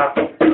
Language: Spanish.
rato.